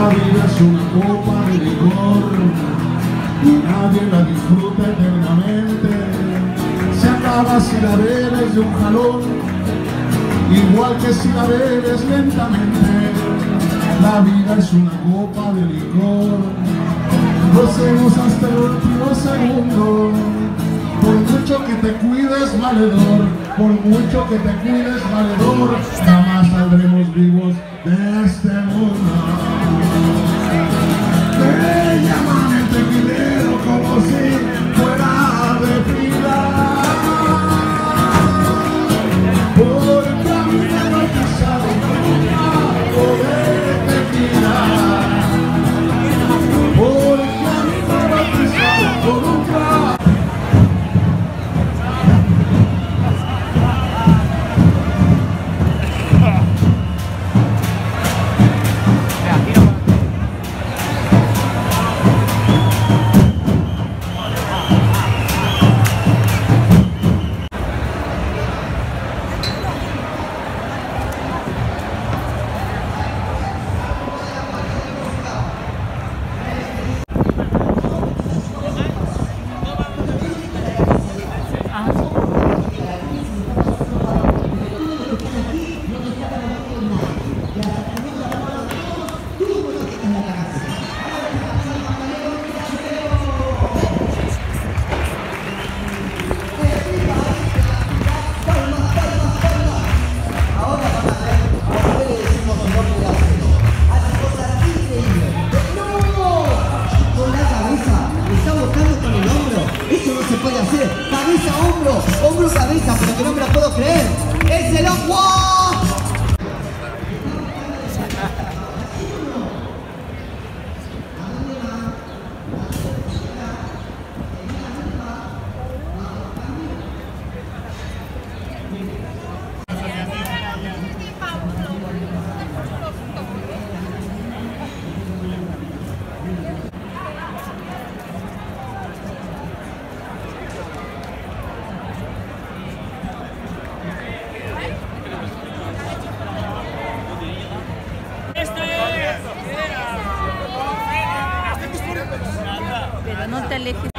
la vida es una copa de licor y nadie la disfruta eternamente. Se acaba si la bebes de un jalón, igual que si la bebes lentamente. La vida es una copa de licor, gocemos hasta el último segundo. Por mucho que te cuides, valedor, por mucho que te cuides, valedor, jamás saldremos vivos de este mundo. Cabeza, hombro, hombro, cabeza, pero que no me lo puedo creer. ¡Es el agua! no te alejes.